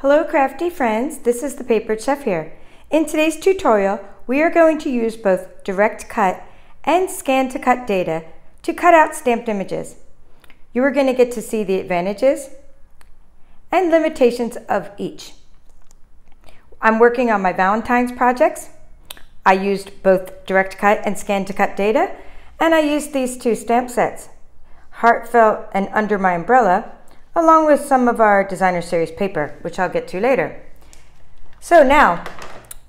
Hello crafty friends, this is the Papered Chef here. In today's tutorial, we are going to use both direct cut and scan to cut data to cut out stamped images. You are going to get to see the advantages and limitations of each. I'm working on my Valentine's projects. I used both direct cut and scan to cut data, and I used these two stamp sets, Heartfelt and Under My Umbrella, along with some of our designer series paper, which I'll get to later. So now,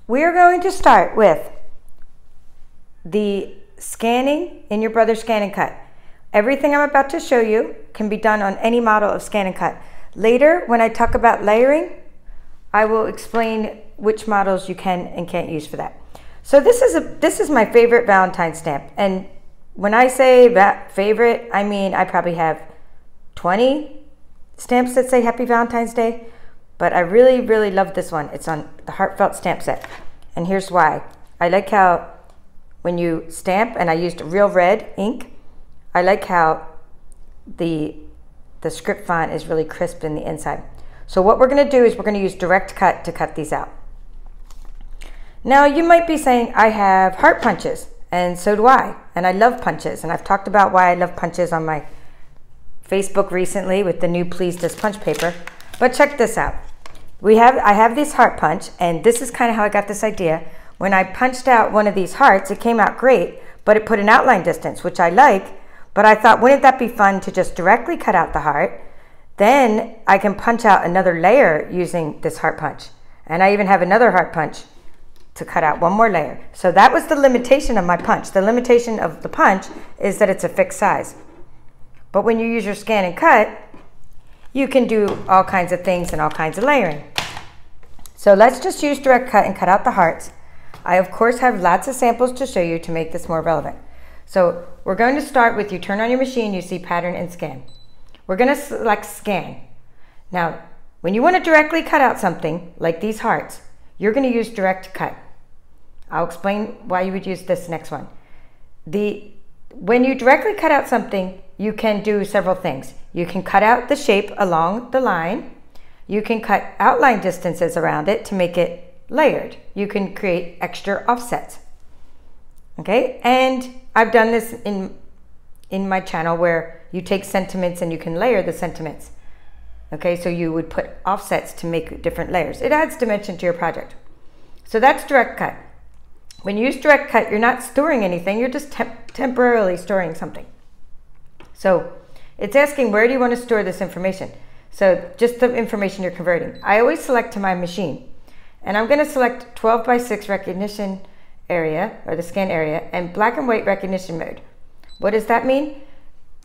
we're going to start with the scanning in your Brother Scan and Cut. Everything I'm about to show you can be done on any model of Scan and Cut. Later, when I talk about layering, I will explain which models you can and can't use for that. So this is a this is my favorite Valentine stamp, and when I say that favorite, I mean I probably have 20 stamps that say Happy Valentine's Day, but I really, really love this one. It's on the Heartfelt stamp set. And here's why. I like how when you stamp, and I used real red ink, I like how the, the script font is really crisp in the inside. So what we're gonna do is we're gonna use direct cut to cut these out. Now you might be saying, I have heart punches, and so do I. And I love punches, and I've talked about why I love punches on my Facebook recently with the new Please Us punch paper. But check this out. We have I have this heart punch, and this is kind of how I got this idea. When I punched out one of these hearts, it came out great, but it put an outline distance, which I like. But I thought, wouldn't that be fun to just directly cut out the heart? Then I can punch out another layer using this heart punch. And I even have another heart punch to cut out one more layer. So that was the limitation of my punch. The limitation of the punch is that it's a fixed size. But when you use your scan and cut, you can do all kinds of things and all kinds of layering. So let's just use direct cut and cut out the hearts. I of course have lots of samples to show you to make this more relevant. So we're going to start with you turn on your machine, you see pattern and scan. We're going to select scan. Now, when you want to directly cut out something like these hearts, you're going to use direct cut. I'll explain why you would use this next one. The when you directly cut out something, you can do several things. You can cut out the shape along the line. You can cut outline distances around it to make it layered. You can create extra offsets. Okay, and I've done this in, in my channel where you take sentiments and you can layer the sentiments. Okay, so you would put offsets to make different layers. It adds dimension to your project. So that's direct cut. When you use direct cut, you're not storing anything, you're just temp temporarily storing something. So it's asking where do you want to store this information? So just the information you're converting. I always select to my machine. And I'm going to select 12 by 6 recognition area, or the scan area, and black and white recognition mode. What does that mean?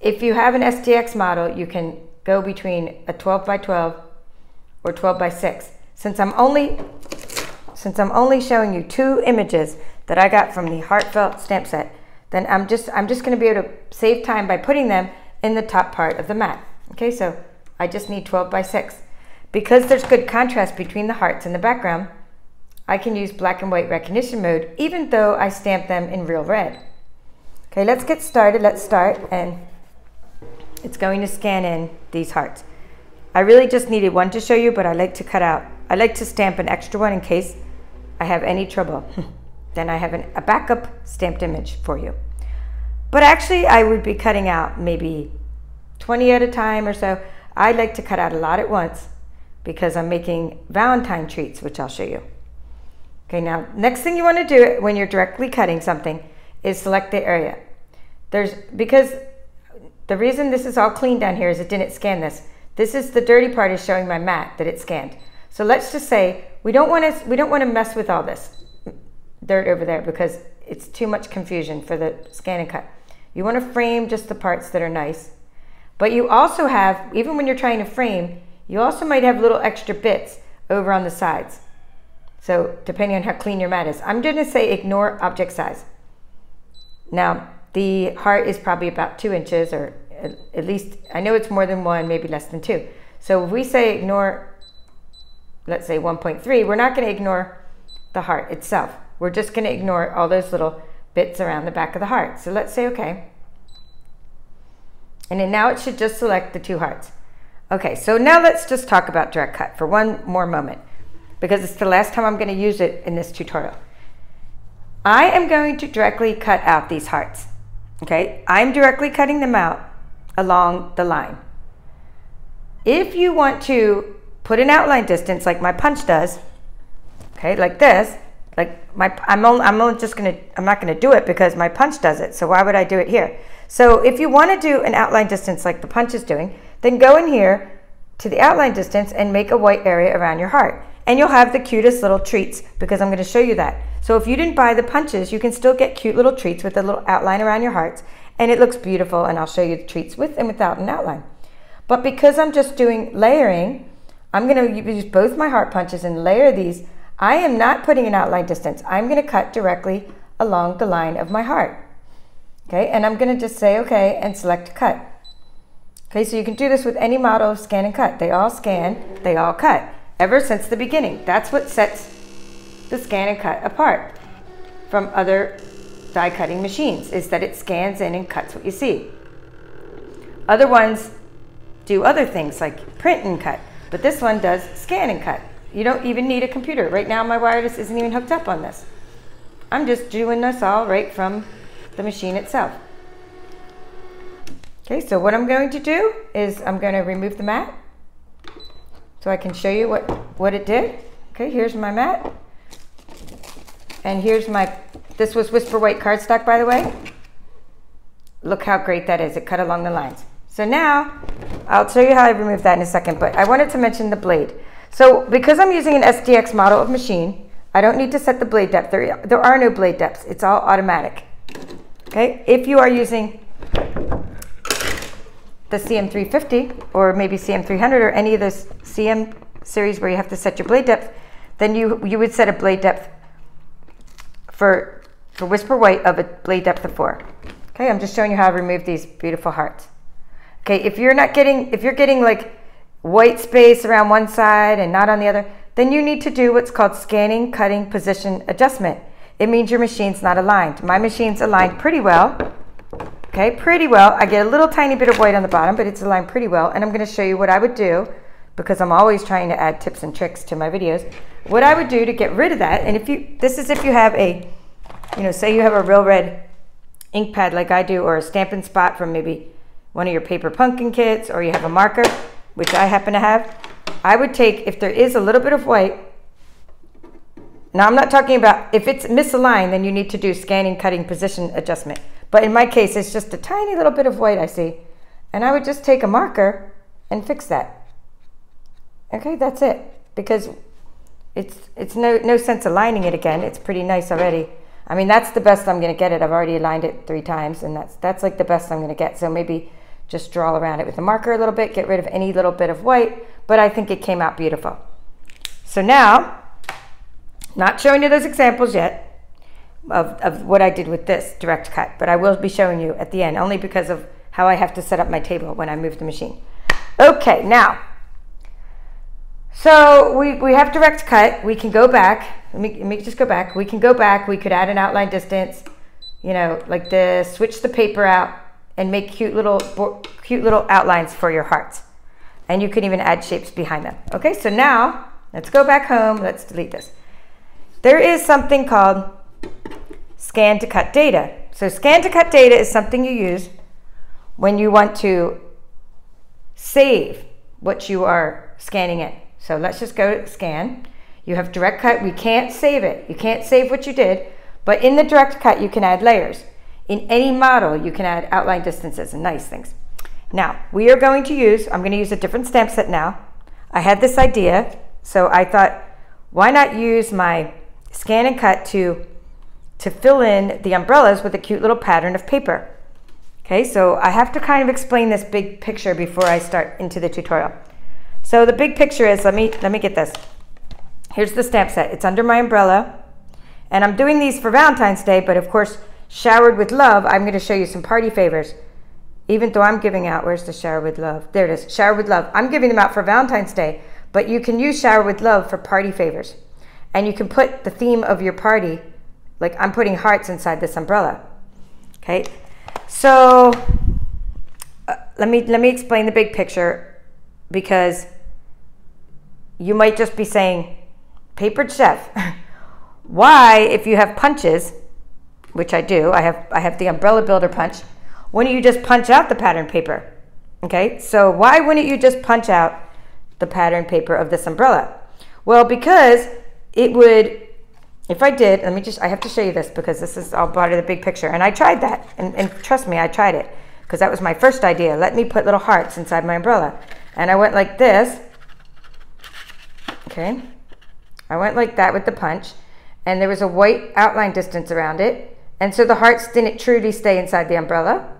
If you have an SDX model, you can go between a 12 by 12 or 12 by 6. Since I'm only since I'm only showing you two images that I got from the Heartfelt stamp set, then I'm just, I'm just gonna be able to save time by putting them in the top part of the mat. Okay, so I just need 12 by 6. Because there's good contrast between the hearts and the background, I can use black and white recognition mode even though I stamp them in real red. Okay, let's get started. Let's start and it's going to scan in these hearts. I really just needed one to show you, but I like to cut out, I like to stamp an extra one in case I have any trouble, then I have an, a backup stamped image for you. But actually, I would be cutting out maybe 20 at a time or so. I like to cut out a lot at once because I'm making Valentine treats, which I'll show you. Okay, now, next thing you want to do when you're directly cutting something is select the area. There's, because the reason this is all clean down here is it didn't scan this. This is the dirty part is showing my mat that it scanned. So let's just say we don't want to we don't want to mess with all this dirt over there because it's too much confusion for the scan and cut. You want to frame just the parts that are nice. But you also have, even when you're trying to frame, you also might have little extra bits over on the sides. So depending on how clean your mat is. I'm going to say ignore object size. Now, the heart is probably about two inches or at least, I know it's more than one, maybe less than two. So if we say ignore let's say 1.3, we're not going to ignore the heart itself. We're just going to ignore all those little bits around the back of the heart. So let's say okay. And then now it should just select the two hearts. Okay, so now let's just talk about direct cut for one more moment because it's the last time I'm going to use it in this tutorial. I am going to directly cut out these hearts. Okay, I'm directly cutting them out along the line. If you want to put an outline distance like my punch does, okay, like this, like my, I'm only, I'm only just gonna, I'm not gonna do it because my punch does it. So why would I do it here? So if you wanna do an outline distance like the punch is doing, then go in here to the outline distance and make a white area around your heart. And you'll have the cutest little treats because I'm gonna show you that. So if you didn't buy the punches, you can still get cute little treats with a little outline around your hearts. And it looks beautiful and I'll show you the treats with and without an outline. But because I'm just doing layering, I'm gonna use both my heart punches and layer these. I am not putting an outline distance. I'm gonna cut directly along the line of my heart. Okay, and I'm gonna just say okay and select cut. Okay, so you can do this with any model of scan and cut. They all scan, they all cut, ever since the beginning. That's what sets the scan and cut apart from other die cutting machines, is that it scans in and cuts what you see. Other ones do other things like print and cut, but this one does scan and cut. You don't even need a computer. Right now my wireless isn't even hooked up on this. I'm just doing this all right from the machine itself. Okay, so what I'm going to do is I'm going to remove the mat so I can show you what, what it did. Okay, here's my mat. And here's my, this was Whisper White cardstock, by the way. Look how great that is. It cut along the lines. So now, I'll show you how I remove that in a second, but I wanted to mention the blade. So because I'm using an SDX model of machine, I don't need to set the blade depth. There, there are no blade depths. It's all automatic. Okay, if you are using the CM350 or maybe CM300 or any of those CM series where you have to set your blade depth, then you, you would set a blade depth for, for Whisper White of a blade depth of four. Okay, I'm just showing you how I remove these beautiful hearts. Okay, if you're not getting, if you're getting like white space around one side and not on the other, then you need to do what's called scanning, cutting, position adjustment. It means your machine's not aligned. My machine's aligned pretty well. Okay, pretty well. I get a little tiny bit of white on the bottom, but it's aligned pretty well. And I'm gonna show you what I would do because I'm always trying to add tips and tricks to my videos. What I would do to get rid of that, and if you, this is if you have a, you know, say you have a real red ink pad like I do, or a Stampin' Spot from maybe one of your paper pumpkin kits, or you have a marker, which I happen to have, I would take, if there is a little bit of white, now I'm not talking about, if it's misaligned, then you need to do scanning, cutting, position adjustment. But in my case, it's just a tiny little bit of white I see. And I would just take a marker and fix that. Okay, that's it. Because it's, it's no, no sense aligning it again. It's pretty nice already. I mean, that's the best I'm going to get it. I've already aligned it three times, and that's, that's like the best I'm going to get. So maybe just draw around it with a marker a little bit, get rid of any little bit of white, but I think it came out beautiful. So now, not showing you those examples yet, of, of what I did with this direct cut, but I will be showing you at the end, only because of how I have to set up my table when I move the machine. Okay, now, so we, we have direct cut. We can go back. Let me, let me just go back. We can go back. We could add an outline distance, you know, like this, switch the paper out and make cute little, cute little outlines for your hearts. And you can even add shapes behind them. Okay, so now let's go back home. Let's delete this. There is something called scan to cut data. So scan to cut data is something you use when you want to save what you are scanning in. So let's just go to scan. You have direct cut. We can't save it. You can't save what you did, but in the direct cut, you can add layers. In any model, you can add outline distances and nice things. Now, we are going to use, I'm going to use a different stamp set now. I had this idea, so I thought, why not use my scan and cut to to fill in the umbrellas with a cute little pattern of paper. Okay, so I have to kind of explain this big picture before I start into the tutorial. So the big picture is, let me, let me get this. Here's the stamp set. It's under my umbrella. And I'm doing these for Valentine's Day, but of course, showered with love, I'm going to show you some party favors. Even though I'm giving out, where's the shower with love? There it is, shower with love. I'm giving them out for Valentine's Day, but you can use shower with love for party favors. And you can put the theme of your party like I'm putting hearts inside this umbrella. Okay, so uh, let me let me explain the big picture because you might just be saying, papered chef, why, if you have punches, which I do, I have, I have the umbrella builder punch, don't you just punch out the pattern paper? Okay, so why wouldn't you just punch out the pattern paper of this umbrella? Well, because it would, if I did, let me just, I have to show you this because this is all part of the big picture. And I tried that, and, and trust me, I tried it because that was my first idea. Let me put little hearts inside my umbrella. And I went like this, okay? I went like that with the punch, and there was a white outline distance around it. And so the hearts didn't truly stay inside the umbrella.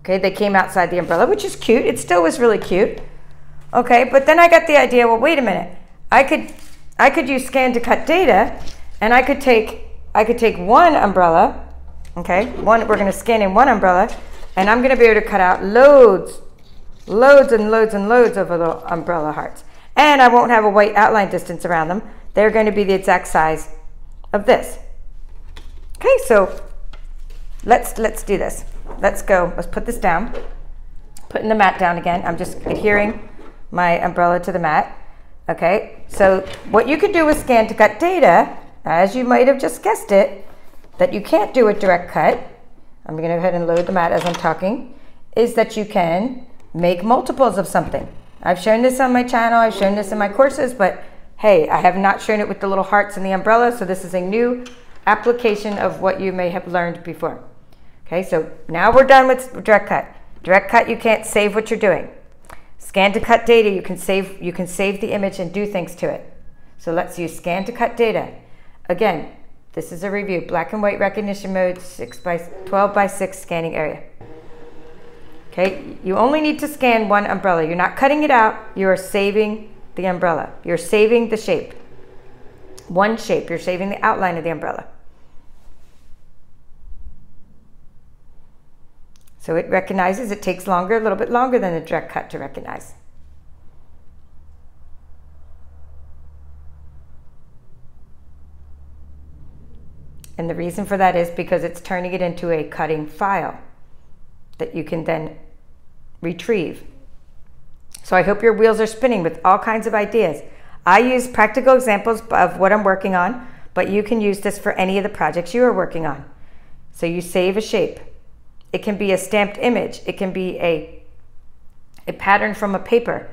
Okay, they came outside the umbrella, which is cute. It still was really cute. Okay, but then I got the idea, well, wait a minute. I could I could use scan to cut data and I could take I could take one umbrella, okay? One we're going to scan in one umbrella and I'm going to be able to cut out loads loads and loads and loads of little umbrella hearts. And I won't have a white outline distance around them. They're going to be the exact size of this. Okay, so let's let's do this. Let's go. Let's put this down. Putting the mat down again. I'm just adhering my umbrella to the mat. Okay, so what you could do with scan to cut data, as you might have just guessed it, that you can't do with direct cut, I'm going to go ahead and load the mat as I'm talking, is that you can make multiples of something. I've shown this on my channel, I've shown this in my courses, but hey, I have not shown it with the little hearts and the umbrella, so this is a new application of what you may have learned before. Okay, so now we're done with direct cut. Direct cut, you can't save what you're doing. Scan to cut data, you can save you can save the image and do things to it. So let's use scan to cut data. Again, this is a review. Black and white recognition mode, 6 by 12 by 6 scanning area. Okay, you only need to scan one umbrella. You're not cutting it out, you are saving the umbrella. You're saving the shape. One shape, you're saving the outline of the umbrella. So it recognizes it takes longer, a little bit longer than a direct cut to recognize. And the reason for that is because it's turning it into a cutting file that you can then retrieve. So I hope your wheels are spinning with all kinds of ideas. I use practical examples of what I'm working on, but you can use this for any of the projects you are working on. So you save a shape. It can be a stamped image. It can be a, a pattern from a paper.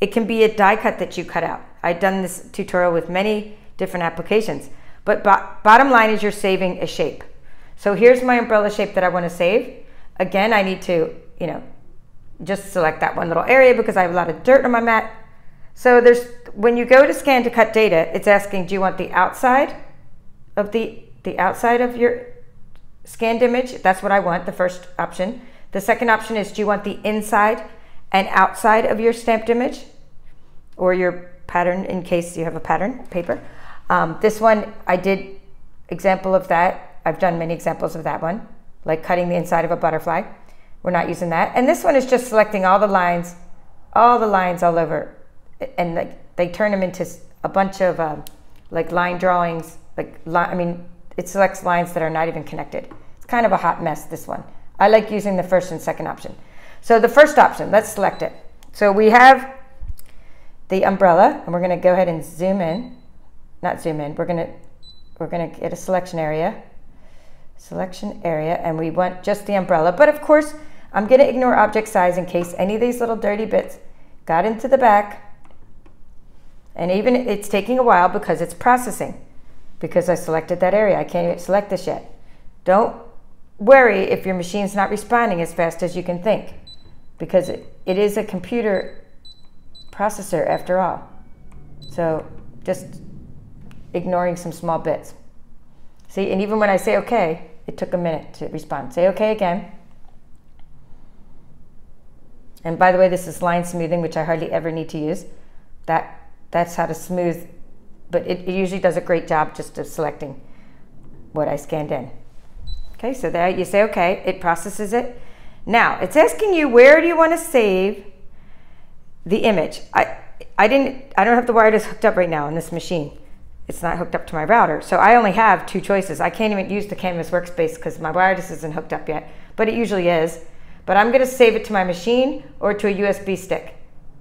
It can be a die cut that you cut out. I've done this tutorial with many different applications. But bo bottom line is you're saving a shape. So here's my umbrella shape that I want to save. Again, I need to, you know, just select that one little area because I have a lot of dirt on my mat. So there's when you go to scan to cut data, it's asking, do you want the outside of the the outside of your scanned image, that's what I want, the first option. The second option is do you want the inside and outside of your stamped image or your pattern in case you have a pattern paper. Um, this one, I did example of that. I've done many examples of that one, like cutting the inside of a butterfly. We're not using that. And this one is just selecting all the lines, all the lines all over. And like they turn them into a bunch of um, like line drawings, like, I mean, it selects lines that are not even connected. It's kind of a hot mess, this one. I like using the first and second option. So the first option, let's select it. So we have the umbrella, and we're going to go ahead and zoom in. Not zoom in. We're going to we're to get a selection area. Selection area, and we want just the umbrella. But of course, I'm going to ignore object size in case any of these little dirty bits got into the back. And even it's taking a while because it's processing because I selected that area. I can't even select this yet. Don't worry if your machine's not responding as fast as you can think because it, it is a computer processor after all. So just ignoring some small bits. See, and even when I say okay, it took a minute to respond. Say okay again. And by the way, this is line smoothing, which I hardly ever need to use. That, that's how to smooth but it, it usually does a great job just of selecting what I scanned in. Okay, so there you say, okay, it processes it. Now, it's asking you where do you want to save the image. I, I, didn't, I don't have the wireless hooked up right now on this machine. It's not hooked up to my router. So I only have two choices. I can't even use the Canvas workspace because my wireless isn't hooked up yet, but it usually is. But I'm going to save it to my machine or to a USB stick.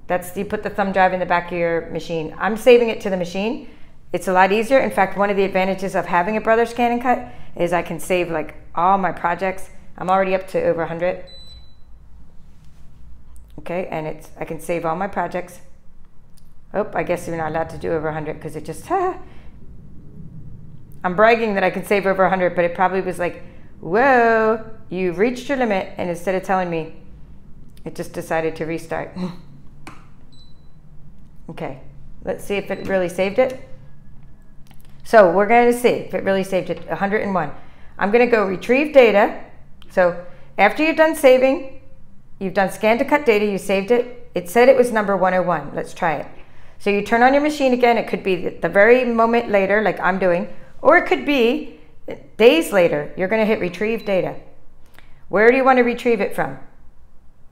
That's you put the thumb drive in the back of your machine. I'm saving it to the machine. It's a lot easier. In fact, one of the advantages of having a Brother Scan and Cut is I can save like all my projects. I'm already up to over 100. Okay, and it's I can save all my projects. Oh, I guess you're not allowed to do over 100 because it just, I'm bragging that I can save over 100, but it probably was like, whoa, you've reached your limit. And instead of telling me, it just decided to restart. okay, let's see if it really saved it. So we're going to see if it really saved it, 101. I'm going to go retrieve data. So after you've done saving, you've done scan to cut data, you saved it. It said it was number 101. Let's try it. So you turn on your machine again. It could be the very moment later, like I'm doing, or it could be days later. You're going to hit retrieve data. Where do you want to retrieve it from?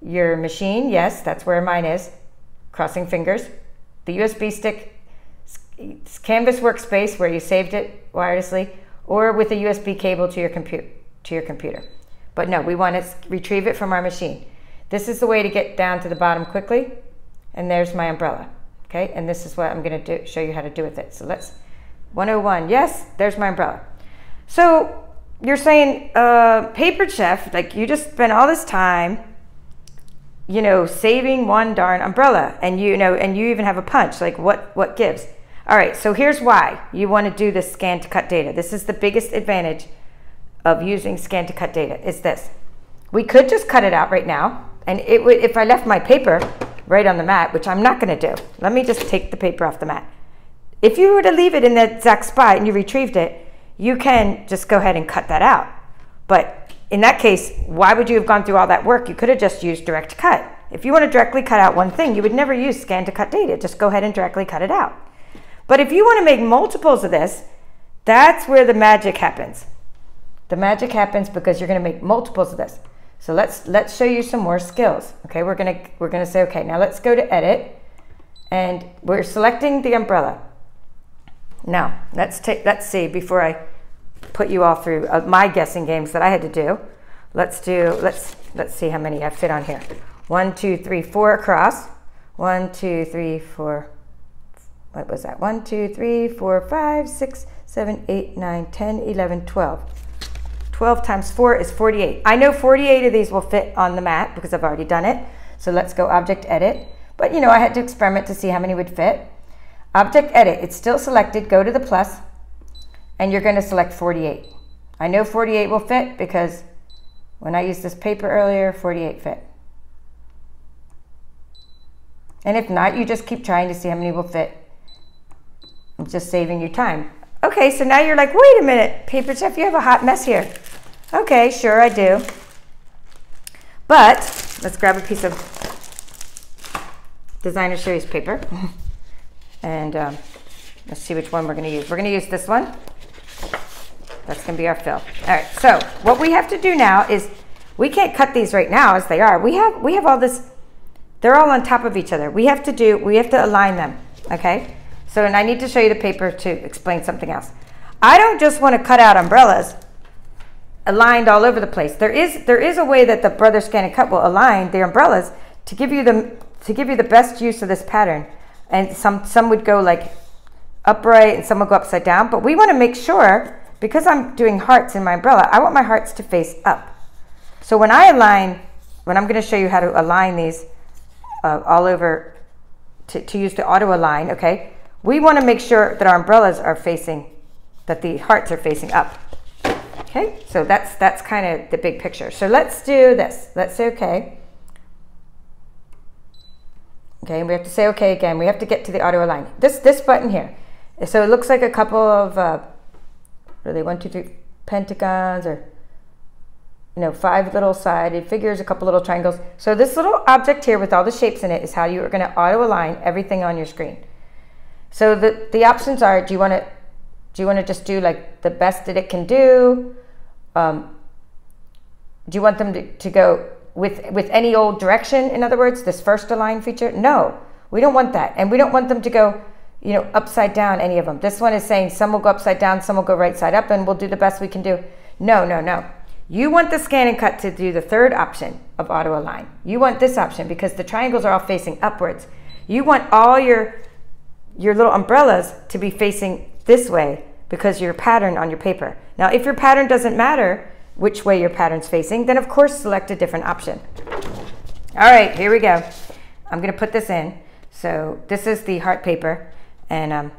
Your machine, yes, that's where mine is. Crossing fingers. The USB stick, Canvas workspace where you saved it wirelessly, or with a USB cable to your, to your computer. But no, we want to retrieve it from our machine. This is the way to get down to the bottom quickly. And there's my umbrella. Okay, and this is what I'm going to show you how to do with it. So let's, 101, yes, there's my umbrella. So you're saying, uh, Papered Chef, like you just spent all this time, you know, saving one darn umbrella, and you know, and you even have a punch. Like what, what gives? All right, so here's why you want to do this scan to cut data. This is the biggest advantage of using scan to cut data. Is this? We could just cut it out right now, and it would if I left my paper right on the mat, which I'm not going to do. Let me just take the paper off the mat. If you were to leave it in that exact spot and you retrieved it, you can just go ahead and cut that out. But in that case, why would you have gone through all that work? You could have just used direct cut. If you want to directly cut out one thing, you would never use scan to cut data. Just go ahead and directly cut it out. But if you want to make multiples of this, that's where the magic happens. The magic happens because you're going to make multiples of this. So let's let's show you some more skills. Okay, we're gonna we're gonna say okay. Now let's go to edit, and we're selecting the umbrella. Now let's take let's see before I put you all through uh, my guessing games that I had to do. Let's do let's let's see how many I fit on here. One, two, three, four across. One, two, three, four. What was that? One, two, three, four, five, six, seven, eight, nine, ten, eleven, twelve. 12 times 4 is 48. I know 48 of these will fit on the mat because I've already done it. So let's go Object Edit. But you know, I had to experiment to see how many would fit. Object Edit, it's still selected. Go to the plus, and you're going to select 48. I know 48 will fit because when I used this paper earlier, 48 fit. And if not, you just keep trying to see how many will fit. I'm just saving you time. Okay, so now you're like, wait a minute, Papered Chef, you have a hot mess here. Okay, sure I do. But let's grab a piece of designer series paper and um, let's see which one we're going to use. We're going to use this one. That's going to be our fill. All right, so what we have to do now is we can't cut these right now as they are. We have we have all this. They're all on top of each other. We have to do. We have to align them. Okay. So, and I need to show you the paper to explain something else. I don't just want to cut out umbrellas aligned all over the place. There is there is a way that the Brother Scan and Cut will align the umbrellas to give you the to give you the best use of this pattern. And some some would go like upright and some would go upside down. But we want to make sure because I'm doing hearts in my umbrella, I want my hearts to face up. So when I align, when I'm going to show you how to align these uh, all over to, to use the auto align, okay? We want to make sure that our umbrellas are facing, that the hearts are facing up. Okay, so that's that's kind of the big picture. So let's do this. Let's say okay. Okay, we have to say okay again. We have to get to the auto align. This this button here. So it looks like a couple of uh, really one, two, three pentagons or you know five little sided figures, a couple little triangles. So this little object here with all the shapes in it is how you are going to auto align everything on your screen. So the, the options are, do you want to, do you want to just do like the best that it can do? Um, do you want them to, to go with, with any old direction? In other words, this first align feature? No, we don't want that. And we don't want them to go, you know, upside down, any of them. This one is saying some will go upside down, some will go right side up, and we'll do the best we can do. No, no, no. You want the scan and cut to do the third option of auto align. You want this option because the triangles are all facing upwards You want all your, your little umbrellas to be facing this way because your pattern on your paper. Now, if your pattern doesn't matter which way your pattern's facing, then of course select a different option. All right, here we go. I'm gonna put this in. So this is the heart paper and um,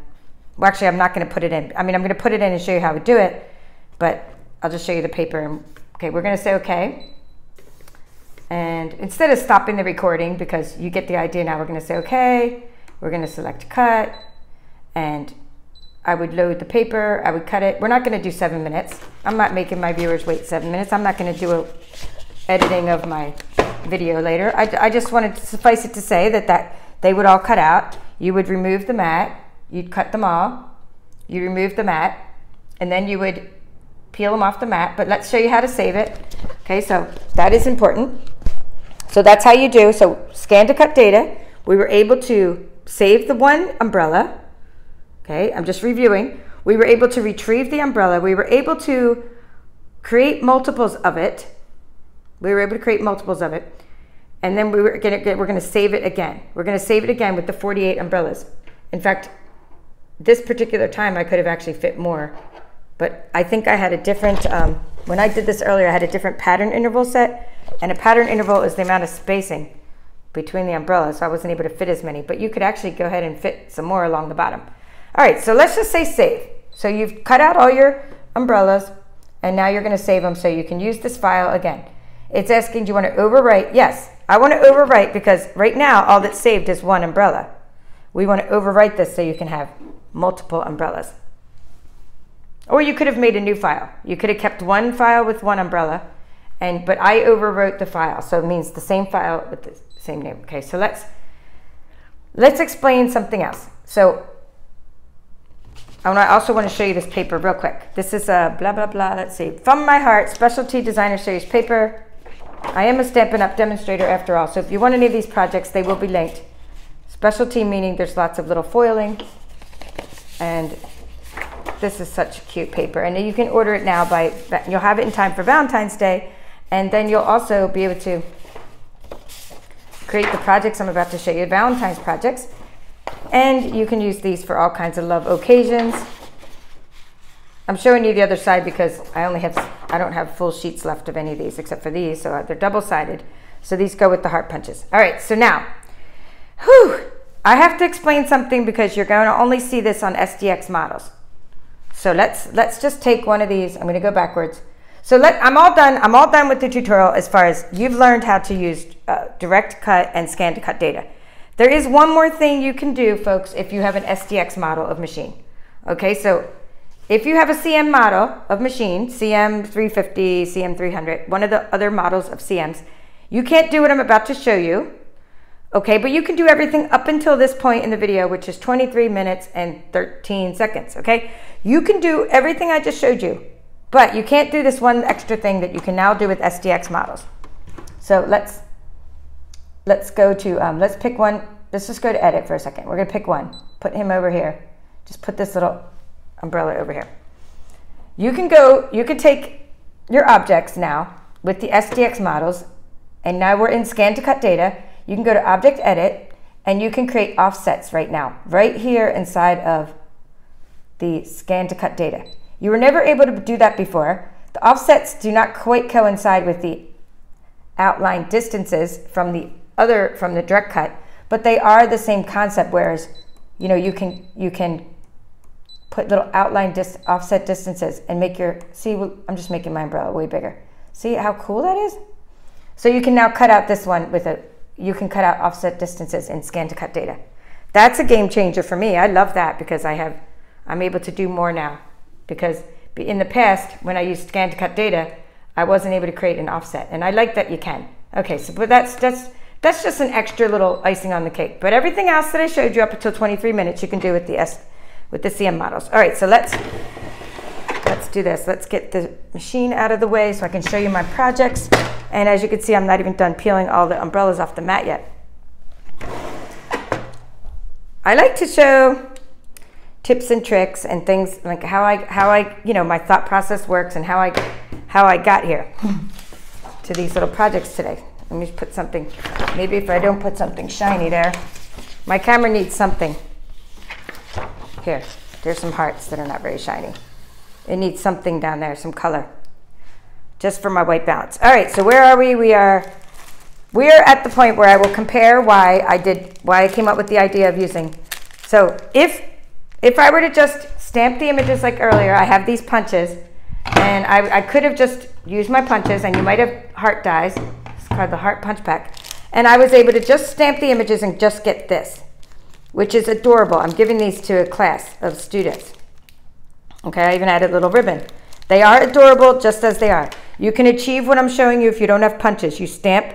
well, actually I'm not gonna put it in. I mean, I'm gonna put it in and show you how to do it, but I'll just show you the paper. Okay, we're gonna say okay. And instead of stopping the recording, because you get the idea now, we're gonna say okay, we're gonna select cut, and I would load the paper, I would cut it. We're not gonna do seven minutes. I'm not making my viewers wait seven minutes. I'm not gonna do a editing of my video later. I, I just wanted to suffice it to say that, that they would all cut out. You would remove the mat, you'd cut them all, you remove the mat, and then you would peel them off the mat, but let's show you how to save it. Okay, so that is important. So that's how you do. So scan to cut data. We were able to save the one umbrella. Okay, I'm just reviewing. We were able to retrieve the umbrella. We were able to create multiples of it. We were able to create multiples of it. And then we were gonna we're gonna save it again. We're gonna save it again with the 48 umbrellas. In fact, this particular time I could have actually fit more, but I think I had a different, um, when I did this earlier, I had a different pattern interval set and a pattern interval is the amount of spacing between the umbrellas, so I wasn't able to fit as many, but you could actually go ahead and fit some more along the bottom. All right, so let's just say save. So you've cut out all your umbrellas, and now you're gonna save them so you can use this file again. It's asking, do you wanna overwrite? Yes, I wanna overwrite because right now all that's saved is one umbrella. We wanna overwrite this so you can have multiple umbrellas. Or you could have made a new file. You could have kept one file with one umbrella, and but I overwrote the file, so it means the same file with the same name. Okay, so let's let's explain something else. So I also want to show you this paper real quick. This is a blah blah blah. Let's see, from my heart, specialty designer series paper. I am a Stampin' Up! demonstrator after all, so if you want any of these projects, they will be linked. Specialty meaning there's lots of little foiling, and this is such a cute paper. And you can order it now by, you'll have it in time for Valentine's Day, and then you'll also be able to create the projects I'm about to show you, Valentine's projects. And you can use these for all kinds of love occasions. I'm showing you the other side because I only have, I don't have full sheets left of any of these except for these, so they're double-sided. So these go with the heart punches. All right, so now, whew, I have to explain something because you're going to only see this on SDX models. So let's, let's just take one of these. I'm going to go backwards. So let, I'm all done. I'm all done with the tutorial as far as you've learned how to use uh, direct cut and scan to cut data. There is one more thing you can do, folks, if you have an SDX model of machine. Okay, so if you have a CM model of machine, CM350, CM300, one of the other models of CMs, you can't do what I'm about to show you. Okay, but you can do everything up until this point in the video, which is 23 minutes and 13 seconds, okay? You can do everything I just showed you but you can't do this one extra thing that you can now do with SDX models. So let's let's go to um, let's pick one. Let's just go to edit for a second. We're gonna pick one. Put him over here. Just put this little umbrella over here. You can go. You can take your objects now with the SDX models, and now we're in scan to cut data. You can go to object edit, and you can create offsets right now, right here inside of the scan to cut data. You were never able to do that before. The offsets do not quite coincide with the outline distances from the other from the direct cut, but they are the same concept. Whereas, you know, you can you can put little outline dis offset distances and make your see. I'm just making my umbrella way bigger. See how cool that is. So you can now cut out this one with a. You can cut out offset distances in scan to cut data. That's a game changer for me. I love that because I have. I'm able to do more now because in the past, when I used scan to cut data, I wasn't able to create an offset. And I like that you can. Okay, so but that's, that's, that's just an extra little icing on the cake. But everything else that I showed you up until 23 minutes, you can do with the S, with the CM models. All right, so let's, let's do this. Let's get the machine out of the way so I can show you my projects. And as you can see, I'm not even done peeling all the umbrellas off the mat yet. I like to show tips and tricks and things like how I how I you know my thought process works and how I how I got here to these little projects today. Let me put something. Maybe if I don't put something shiny there, My camera needs something. Here, there's some hearts that are not very shiny. It needs something down there, some color, just for my white balance. All right, so where are we? We are, we are at the point where I will compare why I did, why I came up with the idea of using. So if, if I were to just stamp the images like earlier, I have these punches, and I, I could have just used my punches, and you might have heart dies. It's called the heart punch pack. And I was able to just stamp the images and just get this, which is adorable. I'm giving these to a class of students. Okay, I even added a little ribbon. They are adorable just as they are. You can achieve what I'm showing you if you don't have punches. You stamp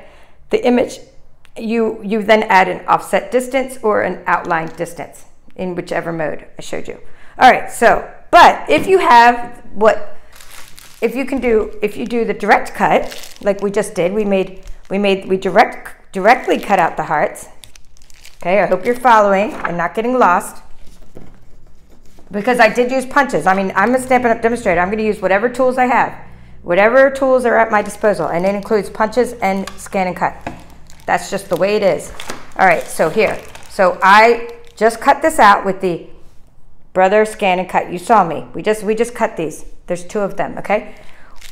the image, you, you then add an offset distance or an outline distance in whichever mode I showed you. All right, so, but if you have what, if you can do, if you do the direct cut, like we just did, we made, we made, we direct directly cut out the hearts. Okay, I hope you're following and not getting lost. Because I did use punches. I mean, I'm a Stampin' Up! demonstrator. I'm going to use whatever tools I have. Whatever tools are at my disposal. And it includes punches and scan and cut. That's just the way it is. All right, so here. So I just cut this out with the Brother Scan and Cut. You saw me. We just, we just cut these. There's two of them, okay?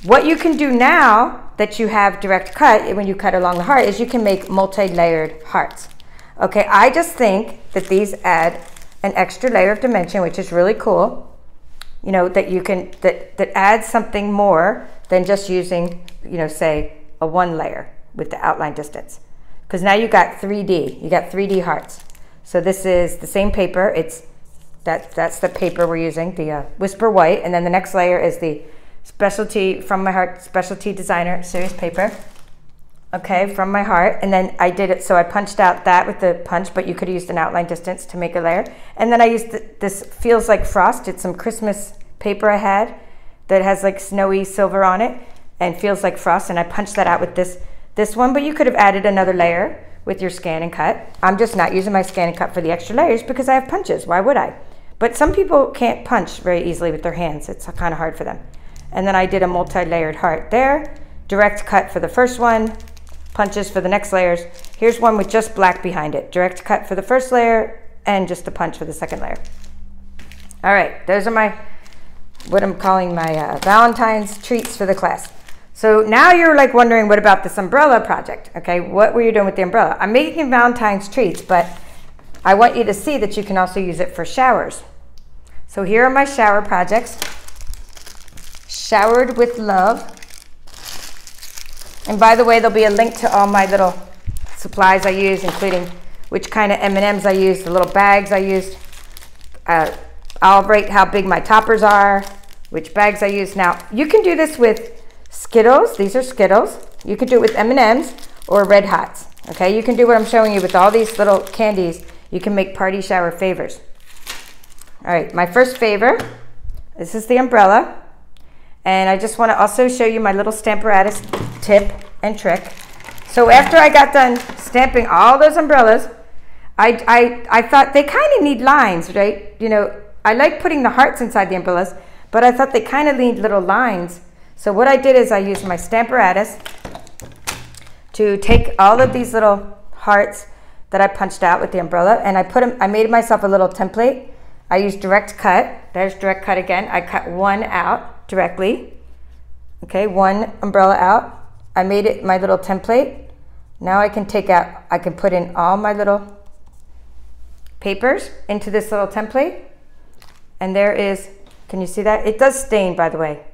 What you can do now that you have direct cut, when you cut along the heart, is you can make multi-layered hearts. Okay, I just think that these add an extra layer of dimension, which is really cool. You know, that you can, that, that adds something more than just using, you know, say a one layer with the outline distance. Because now you got 3D, you got 3D hearts. So this is the same paper, it's, that, that's the paper we're using, the uh, Whisper White, and then the next layer is the specialty from my heart specialty designer series paper. Okay from my heart. And then I did it so I punched out that with the punch but you could have used an outline distance to make a layer. And then I used the, this feels like frost. It's some Christmas paper I had that has like snowy silver on it and feels like frost. And I punched that out with this this one but you could have added another layer with your scan and cut I'm just not using my scan and cut for the extra layers because I have punches why would I but some people can't punch very easily with their hands it's kind of hard for them and then I did a multi-layered heart there. Direct cut for the first one, punches for the next layers. Here's one with just black behind it. Direct cut for the first layer and just a punch for the second layer. All right, those are my, what I'm calling my uh, Valentine's treats for the class. So now you're like wondering, what about this umbrella project? Okay, what were you doing with the umbrella? I'm making Valentine's treats, but I want you to see that you can also use it for showers. So here are my shower projects showered with love. And by the way, there'll be a link to all my little supplies I use, including which kind of M&Ms I use, the little bags I used. Uh, I'll rate how big my toppers are, which bags I use. Now, you can do this with Skittles. These are Skittles. You can do it with M&Ms or Red Hots. Okay, you can do what I'm showing you with all these little candies. You can make party shower favors. All right, my first favor, this is the umbrella. And I just want to also show you my little Stamparatus tip and trick. So after I got done stamping all those umbrellas, I, I, I thought they kind of need lines, right? You know, I like putting the hearts inside the umbrellas, but I thought they kind of need little lines. So what I did is I used my Stamparatus to take all of these little hearts that I punched out with the umbrella and I put them, I made myself a little template. I used direct cut. There's direct cut again. I cut one out directly. Okay, one umbrella out. I made it my little template. Now I can take out, I can put in all my little papers into this little template. And there is, can you see that? It does stain, by the way.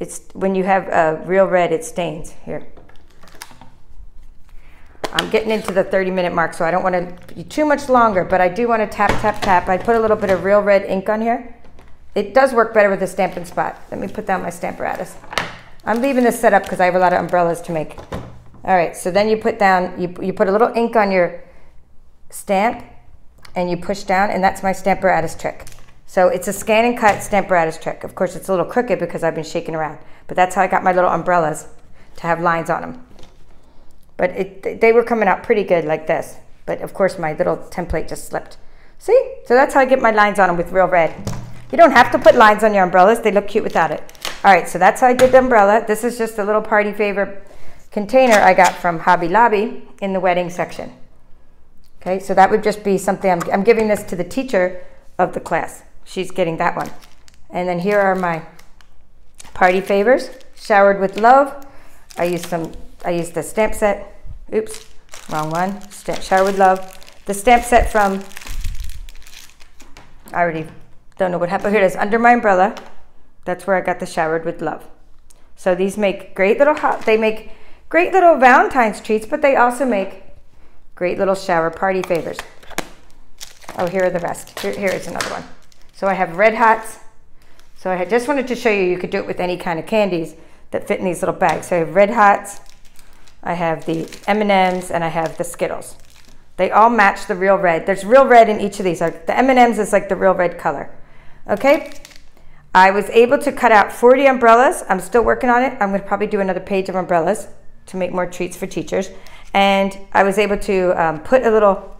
It's when you have a real red, it stains. Here. I'm getting into the 30 minute mark, so I don't want to be too much longer, but I do want to tap, tap, tap. I put a little bit of real red ink on here. It does work better with a Stampin' Spot. Let me put down my Stamparatus. I'm leaving this set up because I have a lot of umbrellas to make. All right, so then you put down, you, you put a little ink on your stamp and you push down and that's my Stamparatus trick. So it's a scan and cut Stamparatus trick. Of course, it's a little crooked because I've been shaking around, but that's how I got my little umbrellas to have lines on them. But it, they were coming out pretty good like this. But of course, my little template just slipped. See? So that's how I get my lines on them with real red. You don't have to put lines on your umbrellas. They look cute without it. All right, so that's how I did the umbrella. This is just a little party favor container I got from Hobby Lobby in the wedding section. Okay, so that would just be something, I'm, I'm giving this to the teacher of the class. She's getting that one. And then here are my party favors, showered with love. I used some, I used the stamp set. Oops, wrong one. Stamp, shower with love. The stamp set from, I already don't know what happened. Here it is, under my umbrella. That's where I got the showered with love. So these make great little they make great little Valentine's treats, but they also make Great little shower party favors. Oh, here are the rest. Here, here is another one. So I have Red Hots. So I just wanted to show you, you could do it with any kind of candies that fit in these little bags. So I have Red Hots, I have the M&Ms, and I have the Skittles. They all match the real red. There's real red in each of these. The M&Ms is like the real red color. Okay, I was able to cut out 40 umbrellas. I'm still working on it. I'm gonna probably do another page of umbrellas to make more treats for teachers. And I was able to um, put a little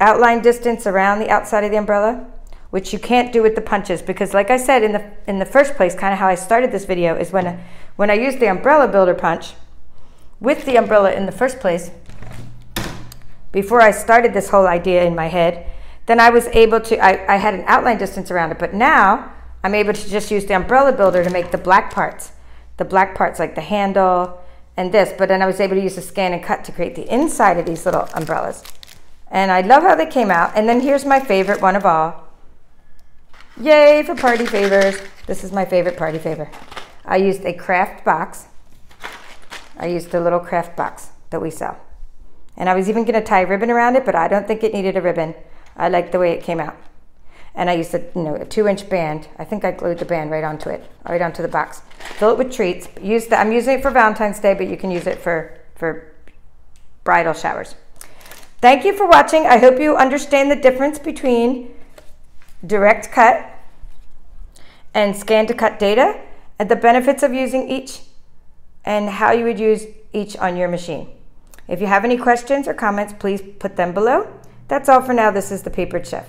outline distance around the outside of the umbrella, which you can't do with the punches because like I said in the, in the first place, kind of how I started this video is when, when I used the umbrella builder punch with the umbrella in the first place, before I started this whole idea in my head, then I was able to, I, I had an outline distance around it, but now I'm able to just use the umbrella builder to make the black parts. The black parts like the handle, and this, but then I was able to use the scan and cut to create the inside of these little umbrellas. And I love how they came out. And then here's my favorite one of all. Yay for party favors. This is my favorite party favor. I used a craft box. I used a little craft box that we sell. And I was even gonna tie a ribbon around it, but I don't think it needed a ribbon. I like the way it came out and I used a, you know, a two inch band. I think I glued the band right onto it, right onto the box. Fill it with treats. Use the, I'm using it for Valentine's Day, but you can use it for, for bridal showers. Thank you for watching. I hope you understand the difference between direct cut and scan to cut data and the benefits of using each and how you would use each on your machine. If you have any questions or comments, please put them below. That's all for now. This is the Papered Chef.